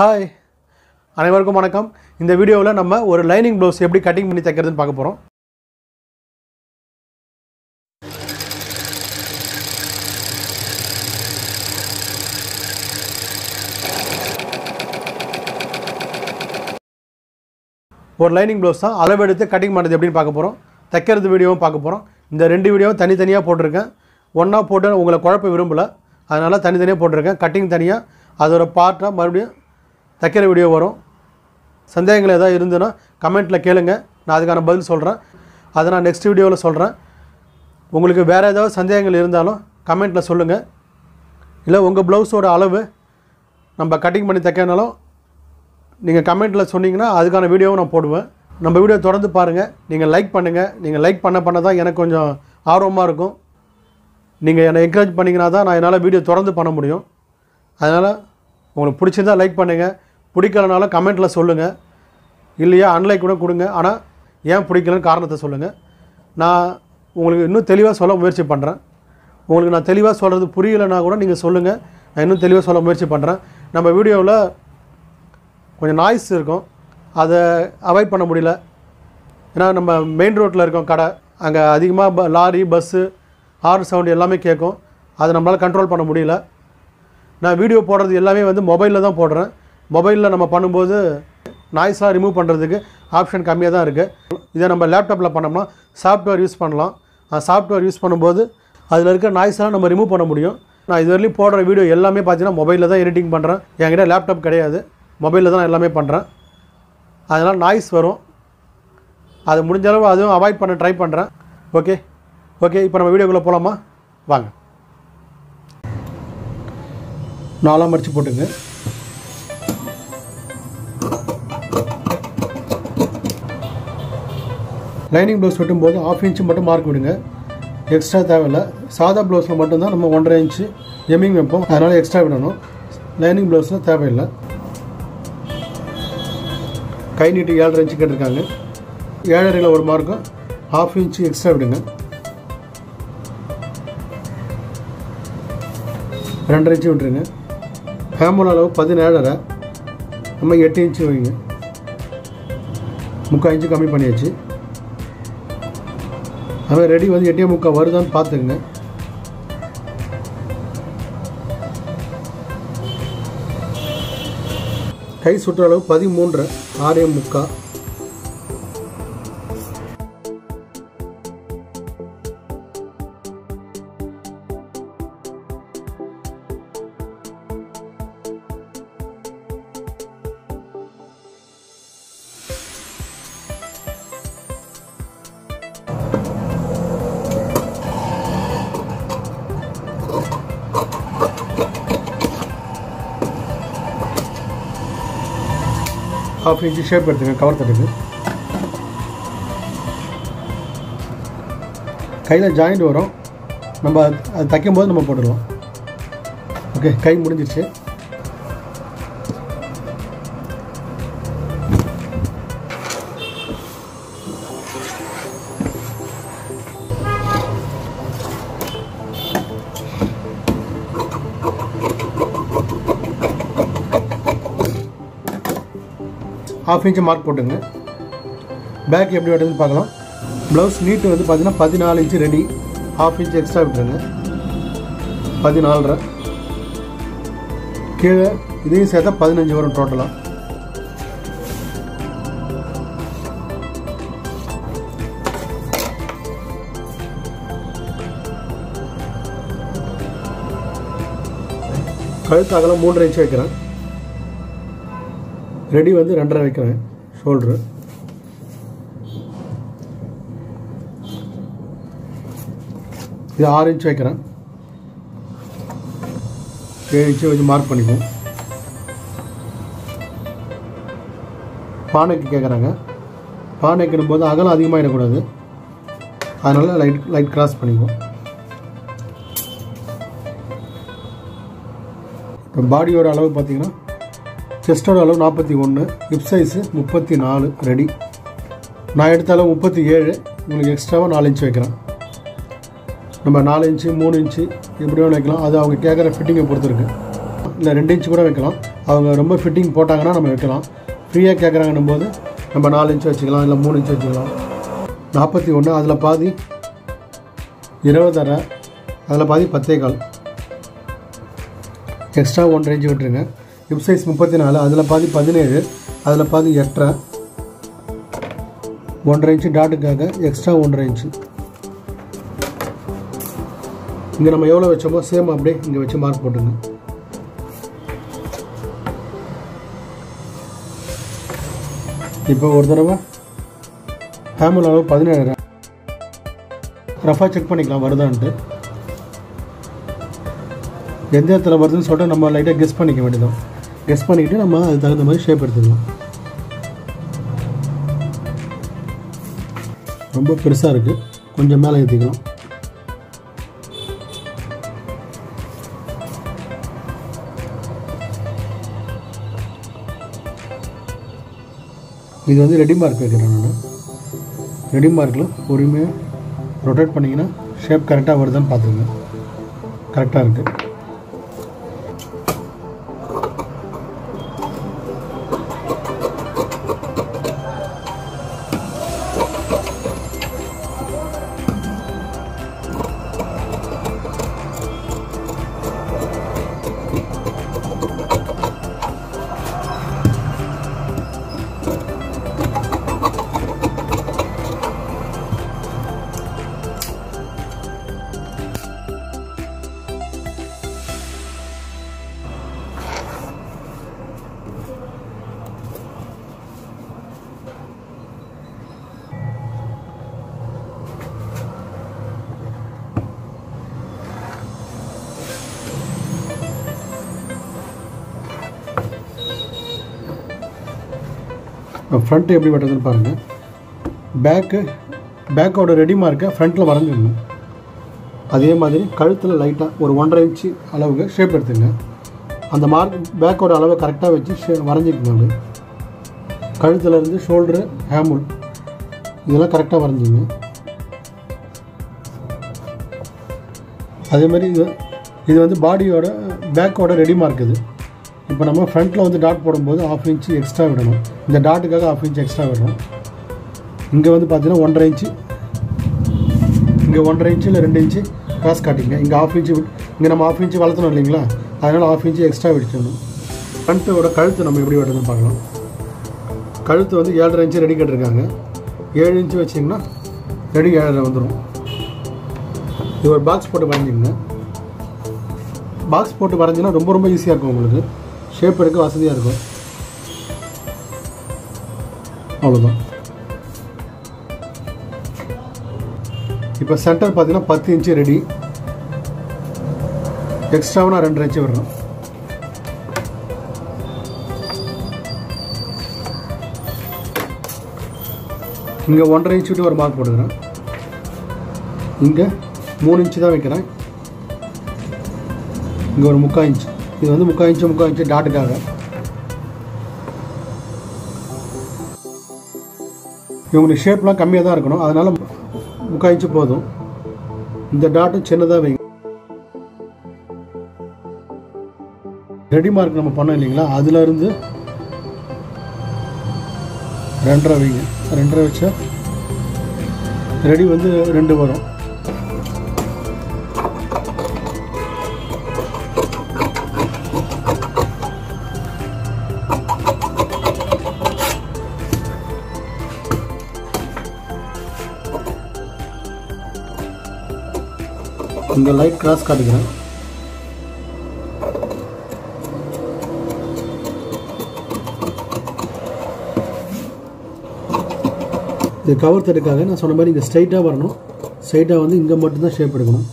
Hi அனைவருக்கும் வணக்கம். இந்த வீடியோவில் நம்ம ஒரு லைனிங் ப்ளவுஸ் எப்படி கட்டிங் பண்ணி தைக்கிறதுன்னு பார்க்க போகிறோம் ஒரு லைனிங் ப்ளவுஸ் தான். அளவெடுத்து கட்டிங் பண்ணுறது எப்படின்னு பார்க்க போகிறோம் தைக்கிறது வீடியோவும் பார்க்க போகிறோம் இந்த ரெண்டு வீடியோவும் தனித்தனியாக போட்டிருக்கேன். ஒன்றா போட்டு உங்களை குழப்ப விரும்பலை. அதனால் தனித்தனியாக போட்டிருக்கேன். கட்டிங் தனியாக அதோட பார்ட்டாக மறுபடியும் தைக்கிற வீடியோ வரும். சந்தேகங்கள் ஏதாவது இருந்ததுன்னா கமெண்ட்டில் கேளுங்க. நான் அதுக்கான பதில் சொல்கிறேன் அதை நான் நெக்ஸ்ட் வீடியோவில் சொல்கிறேன் உங்களுக்கு வேறு ஏதாவது சந்தேகங்கள் இருந்தாலும் கமெண்ட்டில் சொல்லுங்கள் இல்லை உங்கள் ப்ளவுஸோட அளவு நம்ம கட்டிங் பண்ணி தைக்கனாலும் நீங்கள் கமெண்ட்டில் சொன்னீங்கன்னா அதுக்கான வீடியோவும் நான் போடுவேன். நம்ம வீடியோ தொடர்ந்து பாருங்கள் நீங்கள் லைக் பண்ணுங்கள் நீங்கள் லைக் பண்ண பண்ண தான் எனக்கு கொஞ்சம் ஆர்வமாக இருக்கும். நீங்கள் என்னை என்கரேஜ் பண்ணிங்கன்னா தான் நான் என்னால் வீடியோ தொடர்ந்து பண்ண முடியும். அதனால் உங்களுக்கு பிடிச்சிருந்தா லைக் பண்ணுங்கள் பிடிக்கலனாலும் கமெண்ட்டில் சொல்லுங்கள் இல்லையா அன்லைக் கூட கொடுங்க. ஆனால் ஏன் பிடிக்கலன்னு காரணத்தை சொல்லுங்கள் நான் உங்களுக்கு இன்னும் தெளிவாக சொல்ல முயற்சி பண்ணுறேன் உங்களுக்கு நான் தெளிவாக சொல்கிறது புரியலைன்னா கூட நீங்கள் சொல்லுங்கள் நான் இன்னும் தெளிவாக சொல்ல முயற்சி பண்ணுறேன் நம்ம வீடியோவில் கொஞ்சம் நாய்ஸ் இருக்கும். அதை அவாய்ட் பண்ண முடியல. ஏன்னா நம்ம மெயின் ரோட்டில் இருக்கோம் கடை. அங்கே அதிகமாக ப லாரி பஸ்ஸு ஹார்ன் சவுண்டு எல்லாமே கேட்கும். அதை நம்மளால் கண்ட்ரோல் பண்ண முடியல. நான் வீடியோ போடுறது எல்லாமே வந்து மொபைலில் தான் போடுறேன். மொபைலில் நம்ம பண்ணும்போது நாய்ஸாக ரிமூவ் பண்ணுறதுக்கு ஆப்ஷன் கம்மியாக தான் இருக்குது இதை நம்ம லேப்டாப்பில் பண்ணோம்னா சாஃப்ட்வேர் யூஸ் பண்ணலாம். சாஃப்ட்வேர் யூஸ் பண்ணும்போது அதில் இருக்கிற நாய்ஸெல்லாம் நம்ம ரிமூவ் பண்ண முடியும். நான் இதுவரையிலும் போடுற வீடியோ எல்லாமே பார்த்தீங்கன்னா மொபைலில் தான் எடிட்டிங் பண்ணுறேன் என்கிட்ட லேப்டாப் கிடையாது. மொபைலில் தான் எல்லாமே பண்ணுறேன் அதனால் நாய்ஸ் வரும். அது முடிஞ்ச அளவு அதுவும் அவாய்ட் பண்ண ட்ரை பண்ணுறேன் ஓகே ஓகே இப்போ நம்ம வீடியோக்குள்ளே போகலாமா வாங்க. நாலாம் மடித்து போட்டுங்க லைனிங் ப்ளவுஸ் வெட்டும்போது ஆஃப் இன்ச்சு மட்டும் மார்க் விடுங்க. எக்ஸ்ட்ரா தேவையில்லை. சாதா ப்ளவுஸில் மட்டும்தான் நம்ம ஒன்றரை இன்ச்சு எம்மிங் வைப்போம். அதனால் எக்ஸ்ட்ரா விடணும். லைனிங் ப்ளவுஸில் தேவையில்லை. கை நீட்டு ஏழரை இன்ச்சு கேட்டிருக்காங்க. ஏழரையில் ஒரு மார்க்கும் ஹாஃப் இன்ச்சு எக்ஸ்ட்ரா விடுங்க. ரெண்டரை இன்ச்சு விட்டுருங்க. ஹேமோல் அளவு பதினேழரை. நம்ம எட்டு இன்ச்சு வைங்க. முக்கால் இன்ச்சு கம்மி பண்ணியாச்சு. அவன் ரெடி வந்து எட்டே முக்கால் வருதான்னு பார்த்துக்குங்க. கை சுற்ற அளவு பதிமூன்று ஆறே முக்கா ஹாஃப் இன்ச்சு ஷேப் எடுத்துங்க கவர் தட்டுக்கு. கையில் ஜாயிண்ட் வரும். நம்ம அது தைக்கும் போது நம்ம போட்டுடலாம். ஓகே கை முடிஞ்சிருச்சு. ஹாஃப் இன்ச்சு மார்க் போட்டுங்க. பேக் எப்படி வெட்டுதுன்னு பார்க்கலாம். ப்ளவுஸ் நீட்டு வந்து பார்த்தீங்கன்னா பதினாலு inch ready half inch extra விட்டுருங்க. பதினாலரை. கீழே இதையும் சேர்த்தா பதினஞ்சு வரும் டோட்டலாக கழுத்து அகலம் மூன்றரை இன்ச்சு வைக்கிறேன். ரெடி வந்து ரெண்டரை வைக்கிறேன். ஷோல்ட்ரு இது ஆறு இன்ச் வைக்கிறேன். ஏழு இன்ச்சு வச்சு மார்க் பண்ணிக்குவோம். பானைக்கு கேட்குறாங்க பானைக்குனும் போது அகலம் அதிகமாகிடக்கூடாது அதனால் லைட் லைட் கிராஸ் பண்ணிக்குவோம். இப்போ பாடியோட அளவு பார்த்தீங்கன்னா செஸ்டோட அளவு நாற்பத்தி ஒன்று ஹிப் சைஸு முப்பத்தி நாலு ரெடி நான் எடுத்த அளவு முப்பத்தி ஏழு உங்களுக்கு எக்ஸ்ட்ராவாக நாலு இன்ச்சு வைக்கிறேன். நம்ம நாலு இன்ச்சு மூணு இன்ச்சு எப்படி வேணும் வைக்கலாம். அது அவங்க கேட்குற ஃபிட்டிங்கை பொறுத்துருக்கு. இல்லை ரெண்டு இன்ச் கூட வைக்கலாம். அவங்க ரொம்ப ஃபிட்டிங் போட்டாங்கன்னா நம்ம வைக்கலாம். ஃப்ரீயாக கேட்குறாங்கன்னும் போது நம்ம நாலு இன்ச்சு வச்சுக்கலாம் இல்லை மூணு இன்ச் வச்சுக்கலாம். நாற்பத்தி ஒன்று அதில் பாதி இருபதரை அதில் பாதி பத்தே கால். எக்ஸ்ட்ரா ஒன்றரை இன்ச்சு விட்டுருங்க. ஹிப் சைஸ் முப்பத்தி நாலு அதில் பாதி பதினேழு அதில் பாதி எட்டரை. ஒன்றரை இன்ச்சு டாட்டுக்காக எக்ஸ்ட்ரா ஒன்றரை இன்ச்சு. இங்கே நம்ம எவ்வளோ வச்சோமோ சேம் அப்படியே இங்கே வச்சு மார்க் போட்டுங்க. இப்போ ஒரு தடவை ஹேமல் அளவு பதினேழு ரஃபாக செக் பண்ணிக்கலாம் வருதான்ட்டு. எந்த இடத்துல வருதுன்னு சொல்லிட்டு நம்ம லைட்டாக கெஸ் பண்ணிக்க வேண்டியதான் டெஸ்ட் பண்ணிக்கிட்டு நம்ம அதுக்கு தகுந்த மாதிரி ஷேப் எடுத்துக்கலாம். ரொம்ப பெருசாக இருக்குது கொஞ்சம் மேலே ஏற்றிக்கலாம் இது வந்து ரெடி மார்க் வைக்கிறேன் நான். ரெடி மார்க்கில் பொறுமையாக ரொட்டேட் பண்ணிங்கன்னா ஷேப் கரெக்டாக வருதான்னு பார்த்துங்க கரெக்டாக இருக்குது ஃப்ரண்ட்டு எப்படி வெட்டுறதுன்னு பாருங்கள் பேக்கு பேக்கோட ரெடி மார்க்கை ஃப்ரண்ட்டில் வரைஞ்சிடணும். அதே மாதிரி கழுத்தில் லைட்டாக ஒரு ஒன்றரை இன்ச்சு அளவுக்கு ஷேப் எடுத்துங்க. அந்த மார்க் பேக்கோட அளவை கரெக்டாக வச்சு ஷே வரைஞ்சிக்கணும் அப்படி கழுத்துலேருந்து ஷோல்டரு ஹேமுல் இதெல்லாம் கரெக்டாக வரைஞ்சிங்க. அதே மாதிரி இது இது வந்து பாடியோட பேக்கோட ரெடி மார்க் இது. இப்போ நம்ம ஃப்ரண்ட்டில் வந்து டாட் போடும்போது ஆஃப் இன்ச்சு எக்ஸ்ட்ரா விடணும். இந்த டாட்டுக்காக ஆஃப் இன்ச்சு எக்ஸ்ட்ரா விடணும். இங்கே வந்து பார்த்தீங்கன்னா ஒன்றரை இன்ச்சு இங்கே ஒன்றரை இன்ச்சு இல்லை ரெண்டு இன்ச்சு கிராஸ் காட்டிங்க இங்கே ஆஃப் இன்ச்சு இங்கே நம்ம ஆஃப் இன்ச்சு வளர்த்தணும் இல்லைங்களா? அதனால் ஆஃப் இன்ச்சு எக்ஸ்ட்ரா வெடிச்சிடணும் ஃப்ரண்ட்டோட கழுத்து நம்ம எப்படி வெட்டணும் பார்க்கலாம். கழுத்து வந்து ஏழரை இன்ச்சு ரெடி கட்டிருக்காங்க. ஏழு இன்ச்சு வச்சிங்கன்னா ரெடி ஏழரை வந்துடும் இது ஒரு பாக்ஸ் போட்டு வரைஞ்சிங்க பாக்ஸ் போட்டு வரைஞ்சிங்கன்னா ரொம்ப ரொம்ப ஈஸியாக இருக்கும் உங்களுக்கு. ஷேப் எடுக்க வசதியாக இருக்கும். அவ்வளோதான் இப்போ சென்டர் பார்த்தீங்கன்னா பத்து இன்ச்சு ரெடி எக்ஸ்ட்ராவும் நான் ரெண்டு இன்ச்சு விடுறேன் இங்கே ஒன்றரை இன்ச்சு விட்டு ஒரு மார்க் போட்டுக்கிறேன். இங்கே மூணு இன்ச்சு தான் வைக்கிறேன். இங்கே ஒரு முக்கால் இன்ச் இது வந்து முக்கால் இன்ச்சு முக்கால் இன்ச்சு டாட்டுக்காக இவங்களுக்கு ஷேப்லாம் கம்மியாக தான் இருக்கணும். அதனால் முக்கால் இன்ச்சு போதும். இந்த டாட்டு சின்னதாக வைங்க. ரெடி மார்க் நம்ம பண்ணோம் இல்லைங்களா? அதுலேருந்து ரெண்டரை வைங்க. ரெண்டரை வச்சா ரெடி வந்து ரெண்டு வரும். இங்கே லைட் கிராஸ் காட்டுக்கிறேன் இது கவர் தட்டுக்காக நான் சொன்ன மாதிரி இங்கே ஸ்ட்ரைட்டாக வரணும். ஸ்ட்ரைட்டாக வந்து இங்கே மட்டும்தான் ஷேப் எடுக்கணும்.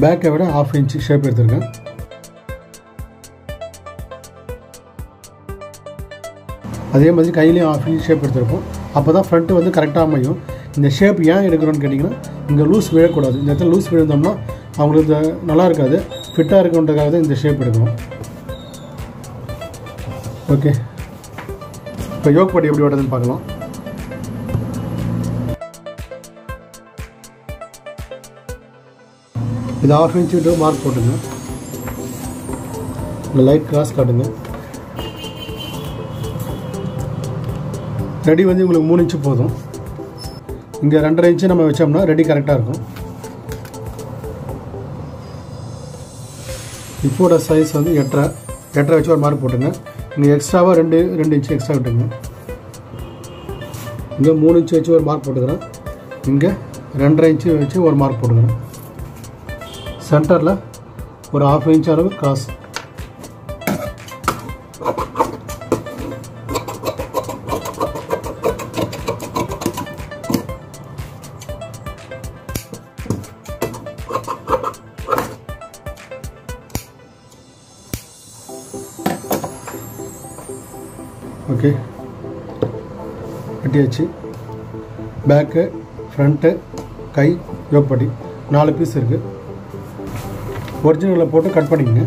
பேக்கை விட ஆஃப் இன்ச் ஷேப் எடுத்திருக்கேன். அதே மாதிரி கையிலையும் ஆஃப் இன்ச் ஷேப் எடுத்திருப்போம். அப்போ தான் ஃப்ரண்ட்டு வந்து கரெக்டாக அமையும். இந்த ஷேப் ஏன் எடுக்கிறோன்னு கேட்டிங்கன்னா இங்கே லூஸ் விழக்கூடாது. இந்த இடத்துல லூஸ் விழுந்தோம்னா அவங்களுக்கு நல்லா இருக்காது. ஃபிட்டாக இருக்குன்றதுக்காக தான் இந்த ஷேப் எடுக்கணும் ஓகே இப்போ யோக் பட்டி எப்படி ஓடுறதுன்னு பார்க்கலாம். இது ஆஃப் இன்ச்சு விட்டு மார்க் போட்டுங்க. இந்த லைட் கிராஸ் காட்டுங்க. ரெடி வந்து உங்களுக்கு மூணு இன்ச்சு போதும். இங்கே ரெண்டரை இன்ச்சு நம்ம வச்சோம்னா ரெடி கரெக்டாக இருக்கும். இப்போட சைஸ் வந்து எட்டரை எட்டரை வச்சு ஒரு மார்க் போட்டுங்க. நீங்கள் எக்ஸ்ட்ராவாக ரெண்டு ரெண்டு இன்ச்சு எக்ஸ்ட்ரா விட்டுங்க. இங்கே மூணு இன்ச்சு வச்சு ஒரு மார்க் போட்டுக்கிறேன். இங்கே ரெண்டரை இன்ச்சு வச்சு ஒரு மார்க் போட்டுக்கிறேன். சென்டரில் ஒரு ஆஃப் இன்ச் அளவு கிராஸ் ஓகே கட்டியாச்சு. பேக்கு ஃப்ரண்ட்டு கை யோப்படி நாலு பீஸ் இருக்குது ஒரிஜினலில் போட்டு கட் பண்ணிக்கங்க.